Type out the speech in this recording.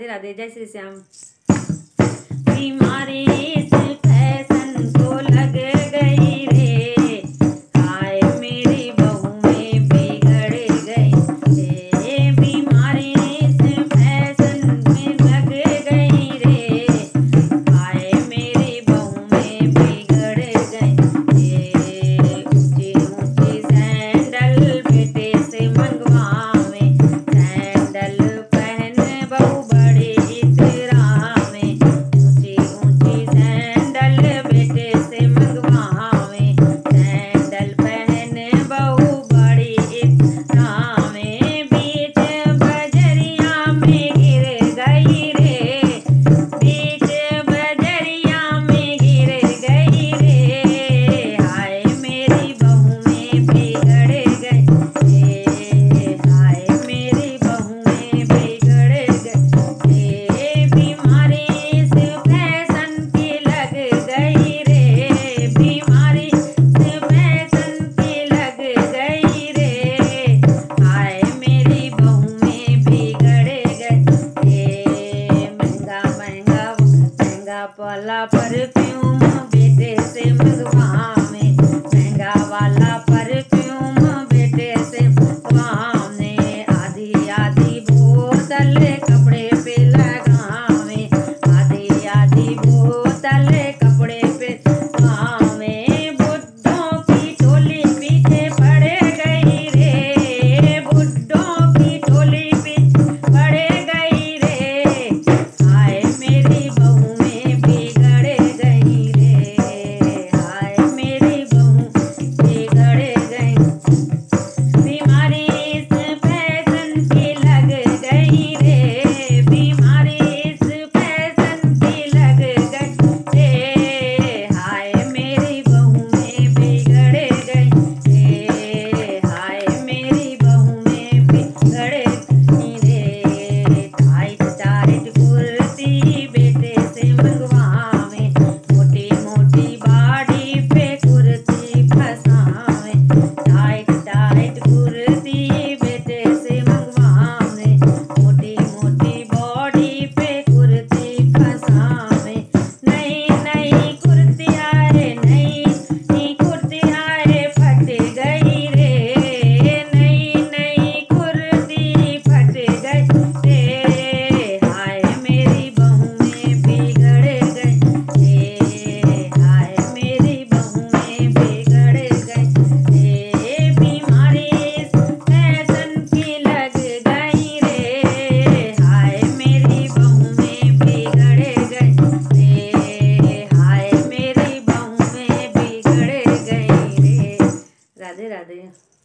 राधे राधे जय श्री श्याम। बीमारे पाला परफ्यूम से मधुमा ज़्यादा